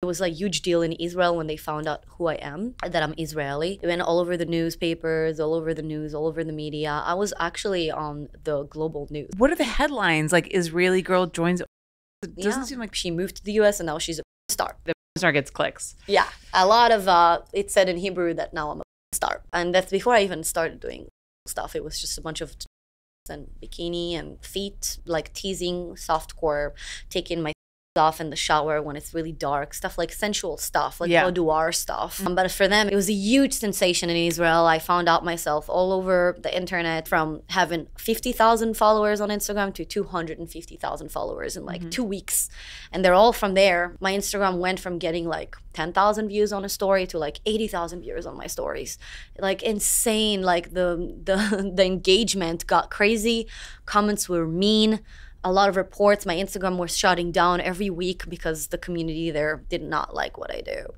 It was a huge deal in Israel when they found out who I am, that I'm Israeli. It went all over the newspapers, all over the news, all over the media. I was actually on the global news. What are the headlines? Like Israeli girl joins. It doesn't Yeah. seem like she moved to the US and now she's a star. the star gets clicks. Yeah, a lot of uh, it said in Hebrew that now I'm a star, and that's before I even started doing stuff. It was just a bunch of and bikini and feet, like teasing, softcore, taking my off in the shower when it's really dark, stuff like sensual stuff, like Yeah. boudoir stuff. Um, but for them, it was a huge sensation in Israel. I found out myself all over the internet from having 50,000 followers on Instagram to 250,000 followers in like two weeks. And they're all from there. My Instagram went from getting like 10,000 views on a story to like 80,000 views on my stories. Like insane. Like the, the, the engagement got crazy. Comments were mean a lot of reports. My instagram was shutting down every week because the community there did not like what i do